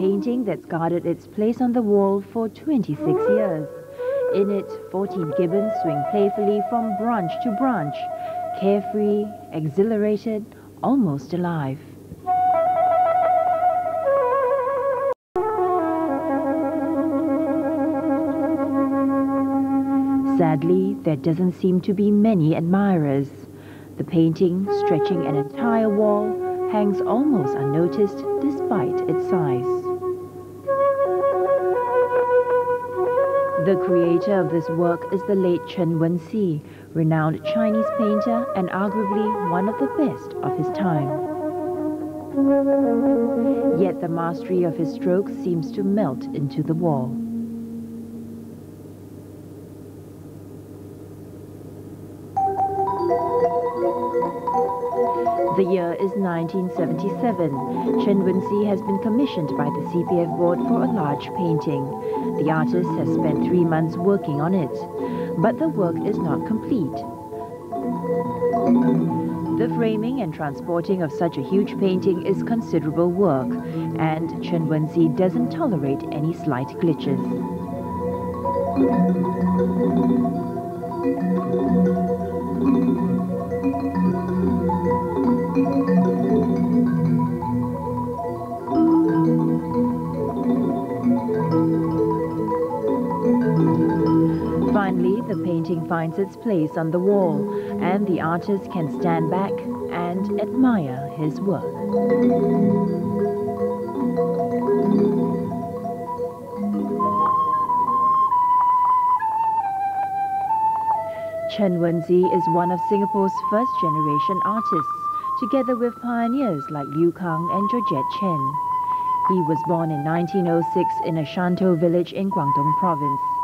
painting that's guarded its place on the wall for 26 years. In it, 14 gibbons swing playfully from branch to branch, carefree, exhilarated, almost alive. Sadly, there doesn't seem to be many admirers. The painting, stretching an entire wall, hangs almost unnoticed despite its size. The creator of this work is the late Chen Wenxi, renowned Chinese painter and arguably one of the best of his time. Yet the mastery of his strokes seems to melt into the wall. The year is 1977. Chen Wenxi has been commissioned by the CPF board for a large painting. The artist has spent three months working on it, but the work is not complete. The framing and transporting of such a huge painting is considerable work, and Chen Wenxi doesn't tolerate any slight glitches. Finds its place on the wall, and the artist can stand back and admire his work. Chen Wenxi is one of Singapore's first generation artists, together with pioneers like Liu Kang and Georgette Chen. He was born in 1906 in a Shantou village in Guangdong province.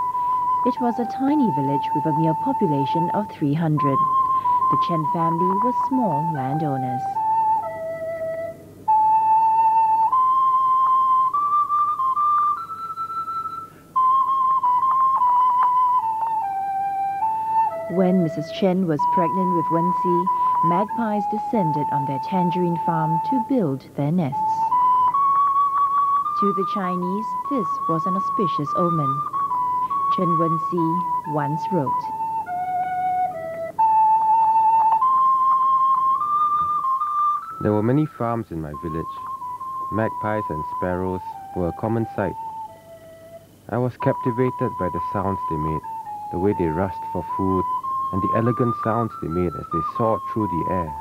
It was a tiny village with a mere population of 300. The Chen family was small landowners. When Mrs. Chen was pregnant with Wenxi, magpies descended on their tangerine farm to build their nests. To the Chinese, this was an auspicious omen. Chen Wenxi once wrote. There were many farms in my village. Magpies and sparrows were a common sight. I was captivated by the sounds they made, the way they rushed for food, and the elegant sounds they made as they soared through the air.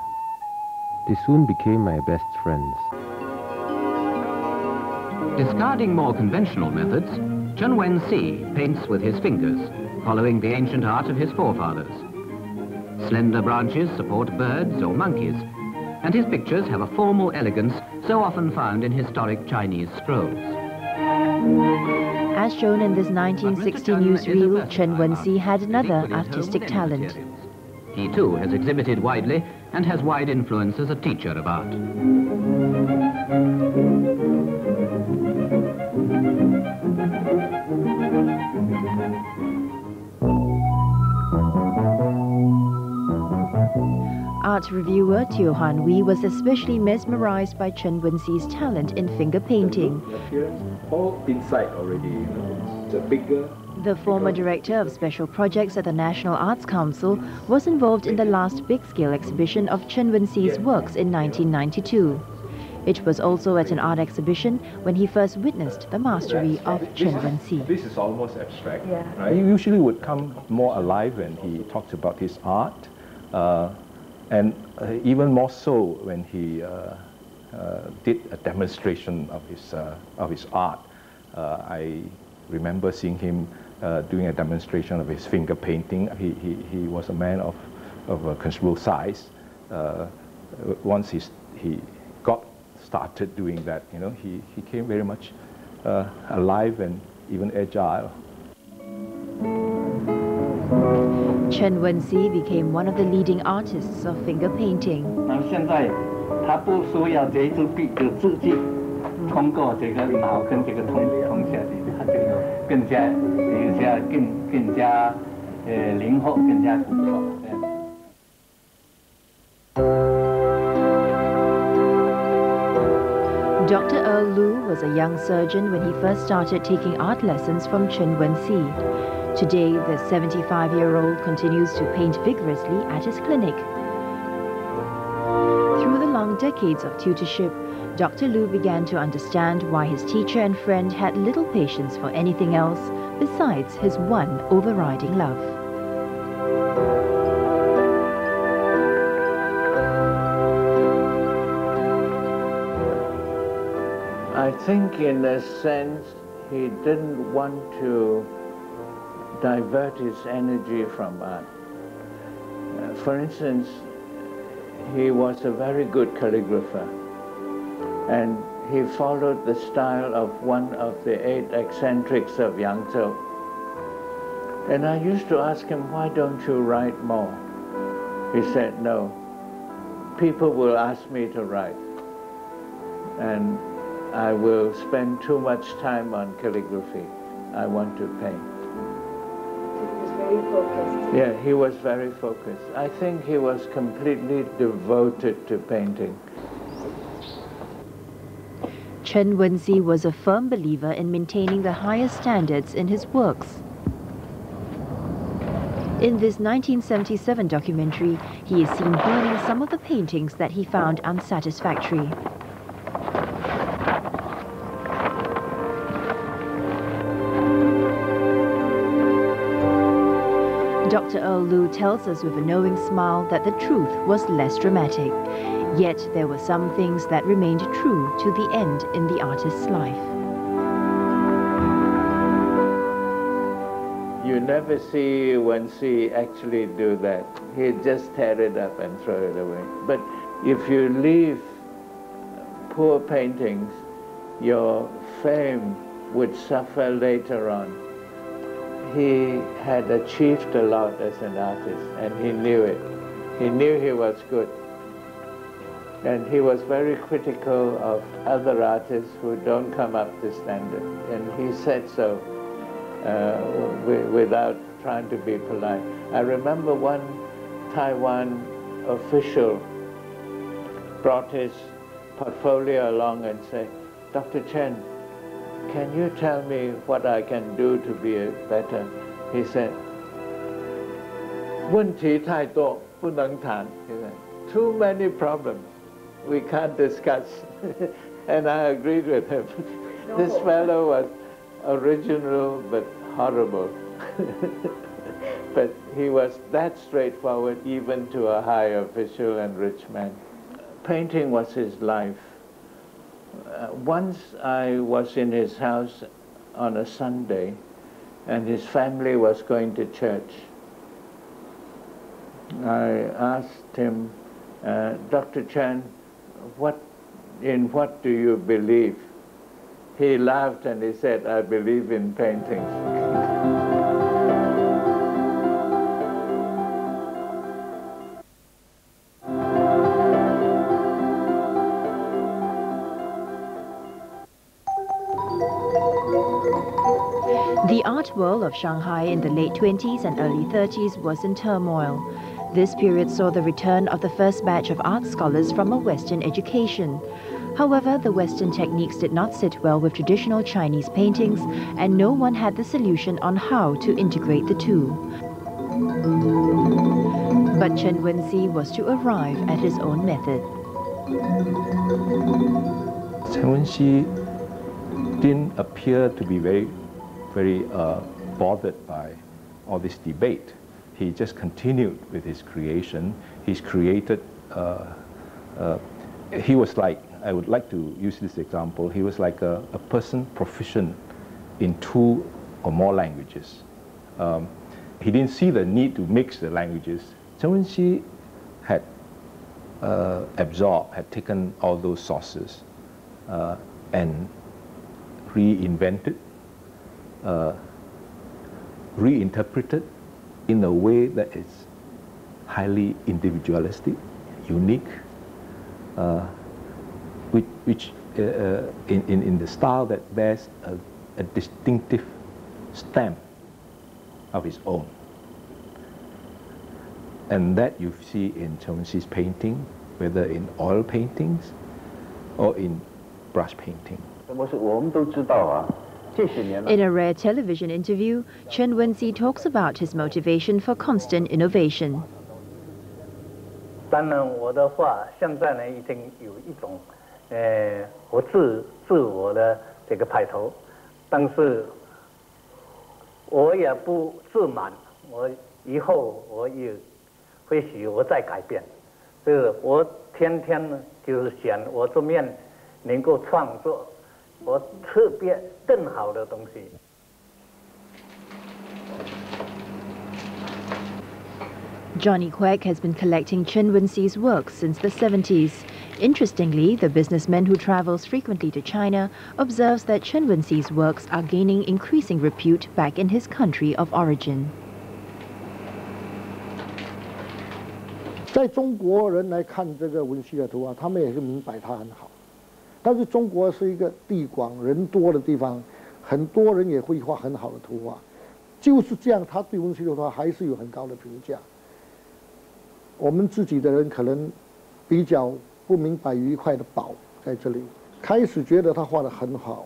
They soon became my best friends. Discarding more conventional methods, Chen Wenxi paints with his fingers, following the ancient art of his forefathers. Slender branches support birds or monkeys, and his pictures have a formal elegance so often found in historic Chinese scrolls. As shown in this 1960 newsreel, Chen Wenxi had another artistic talent. He too has exhibited widely and has wide influence as a teacher of art. Art reviewer Teo Han Wue was especially mesmerized by Chen Wenxi's talent in finger painting. all inside already, you know, the bigger The former director of special projects at the National Arts Council was involved in the last big-scale exhibition of Chen Wenxi's works in 1992. It was also at an art exhibition when he first witnessed the mastery of Chen Wenxi. This is almost abstract, Yeah. right? He usually would come more alive when he talks about his art, uh, and uh, even more so when he uh, uh, did a demonstration of his, of his art. I remember seeing him doing a demonstration of his finger painting. He, he, he was a man of, of a considerable size. Once he's, he got started doing that, you know, he, he came very much alive and even agile. Chen Wenxi became one of the leading artists of finger painting. Dr. Earl Lu was a young surgeon when he first started taking art lessons from Chen Wenxi. Today, the 75-year-old continues to paint vigorously at his clinic. Through the long decades of tutorship, Dr. Lu began to understand why his teacher and friend had little patience for anything else besides his one overriding love. I think in a sense he didn't want to divert his energy from art. Uh, for instance, he was a very good calligrapher and he followed the style of one of the eight eccentrics of Yangzhou. And I used to ask him, why don't you write more? He said, no, people will ask me to write. And I will spend too much time on calligraphy. I want to paint. He was very focused. Yeah, he was very focused. I think he was completely devoted to painting. Chen Wenxi was a firm believer in maintaining the highest standards in his works. In this 1977 documentary, he is seen burning some of the paintings that he found unsatisfactory. Dr. Earl Lu tells us with a knowing smile that the truth was less dramatic. Yet there were some things that remained true to the end in the artist's life. You never see Wenxi actually do that. He just tear it up and throw it away. But if you leave poor paintings, your fame would suffer later on. He had achieved a lot as an artist and he knew it. He knew he was good. And he was very critical of other artists who don't come up to standard. And he said so uh, without trying to be polite. I remember one Taiwan official brought his portfolio along and said, Dr. Chen, can you tell me what I can do to be better? He said, 问题太多，不能谈. He said, too many problems we can't discuss. and I agreed with him. this fellow was original but horrible. but he was that straightforward even to a high official and rich man. Painting was his life. Uh, once I was in his house on a Sunday and his family was going to church. I asked him, uh, Dr. Chan, what, in what do you believe? He laughed and he said, I believe in paintings. Of Shanghai in the late 20s and early 30s was in turmoil. This period saw the return of the first batch of art scholars from a Western education. However, the Western techniques did not sit well with traditional Chinese paintings, and no one had the solution on how to integrate the two. But Chen Wenxi was to arrive at his own method. Chen Wenxi didn't appear to be very, very uh, bothered by all this debate he just continued with his creation. He's created, uh, uh, he was like, I would like to use this example, he was like a, a person proficient in two or more languages. Um, he didn't see the need to mix the languages. Chen Wenxi had uh, absorbed, had taken all those sources uh, and reinvented, uh, reinterpreted, in a way that is highly individualistic, unique, uh, which, which uh, uh, in, in, in the style that bears a, a distinctive stamp of its own. And that you see in Wenxi's painting, whether in oil paintings or in brush painting. In a rare television interview, Chen Wenxi talks about his motivation for constant innovation. 当然，我的画现在呢已经有一种，呃，我自自我的这个派头，但是我也不自满，我以后我也或许我再改变，就是我天天呢就是想我这面能够创作 我特别更好的东西。Johnny Quek has been collecting Chen Wenxi's works since the 70s. Interestingly, the businessman who travels frequently to China observes that Chen Wenxi's works are gaining increasing repute back in his country of origin. 在中国人来看这个文西的图画，他们也是明白它很好。 但是中国是一个地广人多的地方，很多人也会画很好的图画，就是这样，他对文西的话还是有很高的评价。我们自己的人可能比较不明白一块的宝在这里，开始觉得他画的很好，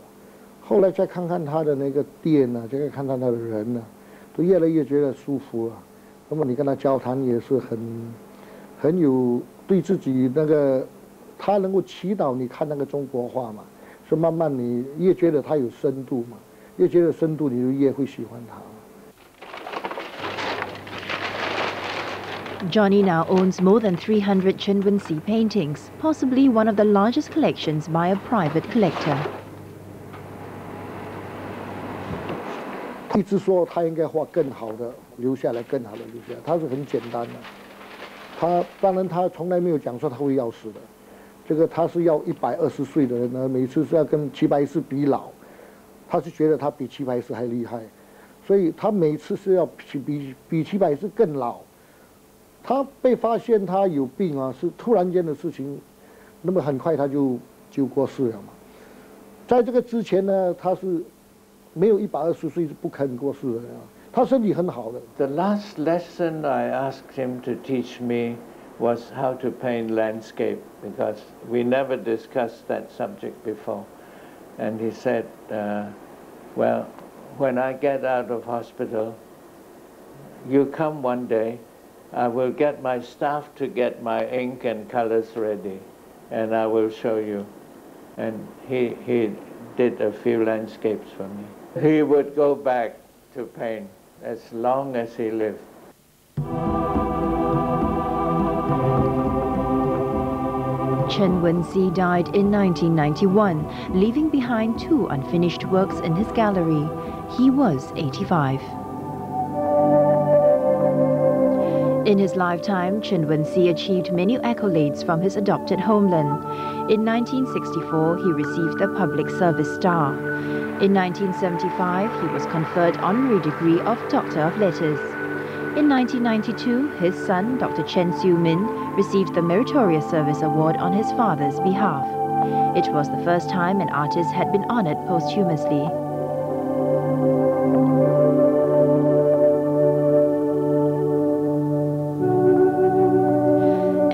后来再看看他的那个店呢，再看看他的人呢，都越来越觉得舒服了。那么你跟他交谈也是很很有对自己那个，他能够祈祷你看那个中国画嘛，所以慢慢你越觉得他有深度嘛，越觉得深度你就越会喜欢他。Johnny now owns more than 300 Chen Wenxi paintings, possibly one of the largest collections by a private collector. 一直说他应该画更好的，留下来更好的留下来，他是很简单的。他当然他从来没有讲说他会要死的，这个他是要一百二十岁的人呢，每次是要跟齐白石比老，他是觉得他比齐白石还厉害，所以他每次是要比比比齐白石更老。他被发现他有病啊，是突然间的事情，那么很快他就就过世了嘛。在这个之前呢，他是没有一百二十岁是不肯过世的，他身体很好的。The last lesson I asked him to teach me was how to paint landscape because we never discussed that subject before, and he said, uh, "Well, when I get out of hospital, you come one day." I will get my staff to get my ink and colors ready, and I will show you. And he, he did a few landscapes for me. He would go back to paint as long as he lived. Chen Wenxi died in 1991, leaving behind two unfinished works in his gallery. He was 85. In his lifetime, Chen Wenxi achieved many accolades from his adopted homeland. In 1964, he received the Public Service Star. In 1975, he was conferred honorary degree of Doctor of Letters. In 1992, his son, Dr. Chen Xiu-min, received the Meritorious Service Award on his father's behalf. It was the first time an artist had been honored posthumously.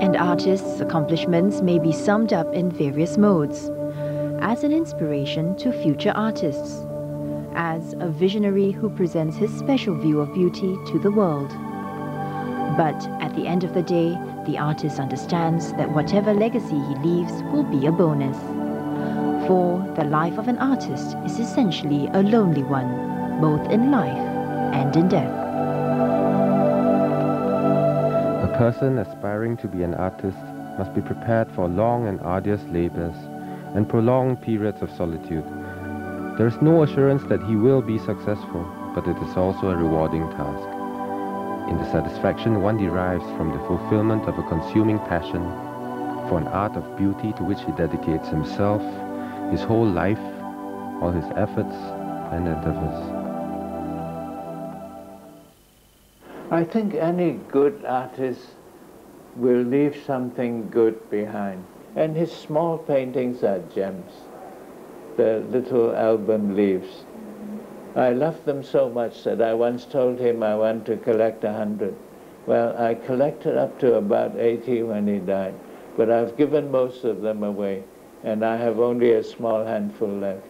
And artist's accomplishments may be summed up in various modes as an inspiration to future artists, as a visionary who presents his special view of beauty to the world. But at the end of the day, the artist understands that whatever legacy he leaves will be a bonus. For the life of an artist is essentially a lonely one, both in life and in death A person aspiring to be an artist must be prepared for long and arduous labors and prolonged periods of solitude. There is no assurance that he will be successful, but it is also a rewarding task. In the satisfaction one derives from the fulfillment of a consuming passion for an art of beauty to which he dedicates himself, his whole life, all his efforts and endeavors. I think any good artist will leave something good behind. And his small paintings are gems, the little album leaves. I love them so much that I once told him I want to collect a hundred. Well, I collected up to about 80 when he died, but I've given most of them away. and I have only a small handful left.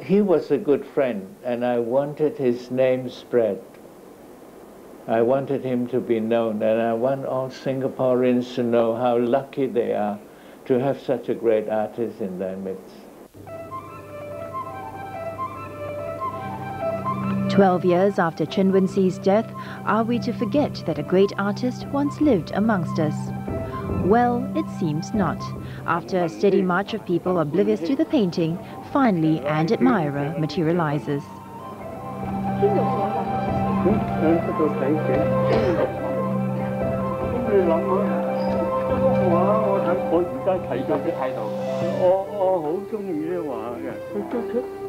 He was a good friend, and I wanted his name spread. I wanted him to be known, and I want all Singaporeans to know how lucky they are to have such a great artist in their midst. Twelve years after Chen Wenxi's death, are we to forget that a great artist once lived amongst us? Well, it seems not. After a steady march of people oblivious to the painting, finally an admirer materializes.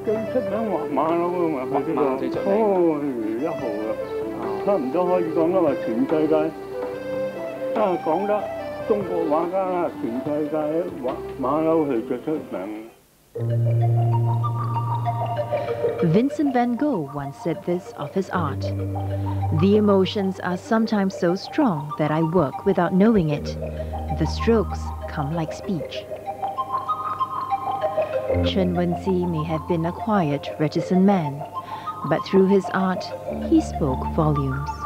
喺嗰度睇嘅。咁你谂下，嗰幅画我睇，我而家睇咗啲睇到。我我好中意啲画嘅，佢最出最出名画马骝啊嘛，佢呢个哦一号啊，差唔多可以讲得话全世界啊讲得中国画家啦，全世界画马骝系最出名。Vincent van Gogh once said this of his art. The emotions are sometimes so strong that I work without knowing it. The strokes come like speech. Chen Wenxi may have been a quiet, reticent man, but through his art, he spoke volumes.